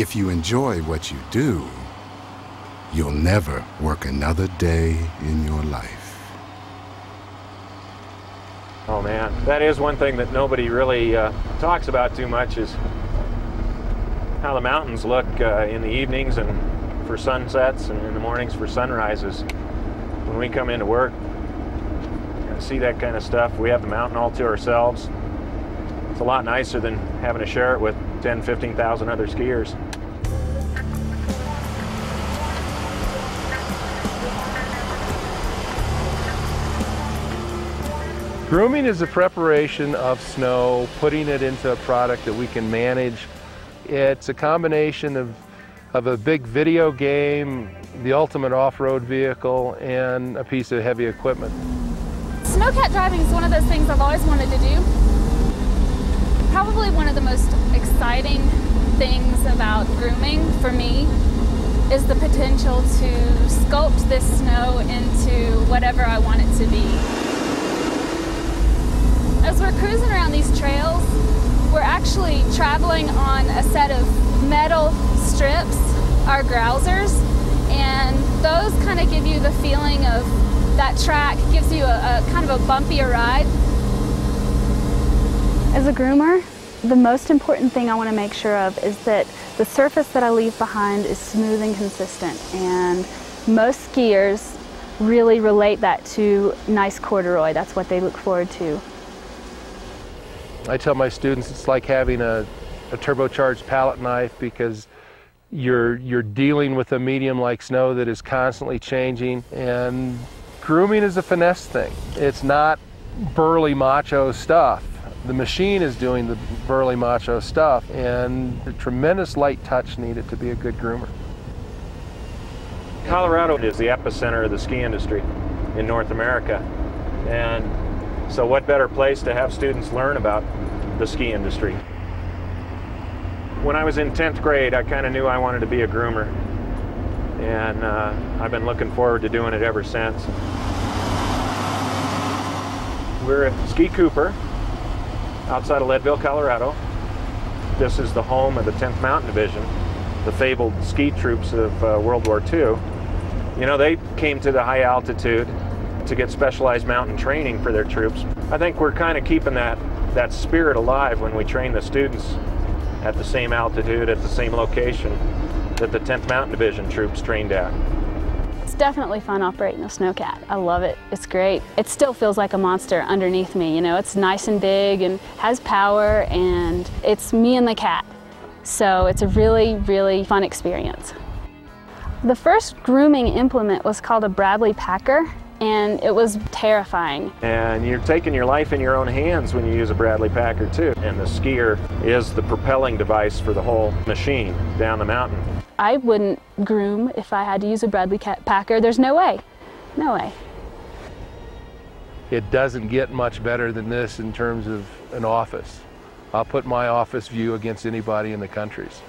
If you enjoy what you do, you'll never work another day in your life. Oh man, that is one thing that nobody really uh, talks about too much is how the mountains look uh, in the evenings and for sunsets and in the mornings for sunrises. When we come into work and see that kind of stuff, we have the mountain all to ourselves. It's a lot nicer than having to share it with 10, 15,000 other skiers. Grooming is the preparation of snow, putting it into a product that we can manage. It's a combination of, of a big video game, the ultimate off-road vehicle, and a piece of heavy equipment. Snowcat driving is one of those things I've always wanted to do. Probably one of the most exciting things about grooming for me is the potential to sculpt this snow into whatever I want it to be. As we're cruising around these trails, we're actually traveling on a set of metal strips, our grousers, and those kind of give you the feeling of that track, gives you a, a kind of a bumpier ride. As a groomer, the most important thing I want to make sure of is that the surface that I leave behind is smooth and consistent and most skiers really relate that to nice corduroy. That's what they look forward to. I tell my students it's like having a, a turbocharged palette knife because you're, you're dealing with a medium like snow that is constantly changing and grooming is a finesse thing. It's not burly macho stuff. The machine is doing the burly macho stuff and the tremendous light touch needed to be a good groomer. Colorado is the epicenter of the ski industry in North America and so what better place to have students learn about the ski industry? When I was in 10th grade, I kind of knew I wanted to be a groomer. And uh, I've been looking forward to doing it ever since. We're at Ski Cooper outside of Leadville, Colorado. This is the home of the 10th Mountain Division, the fabled ski troops of uh, World War II. You know, they came to the high altitude to get specialized mountain training for their troops. I think we're kind of keeping that, that spirit alive when we train the students at the same altitude, at the same location that the 10th Mountain Division troops trained at. It's definitely fun operating a snowcat. I love it. It's great. It still feels like a monster underneath me. You know, it's nice and big and has power and it's me and the cat. So it's a really, really fun experience. The first grooming implement was called a Bradley Packer and it was terrifying. And you're taking your life in your own hands when you use a Bradley Packer too. And the skier is the propelling device for the whole machine down the mountain. I wouldn't groom if I had to use a Bradley Packer. There's no way. No way. It doesn't get much better than this in terms of an office. I'll put my office view against anybody in the country's.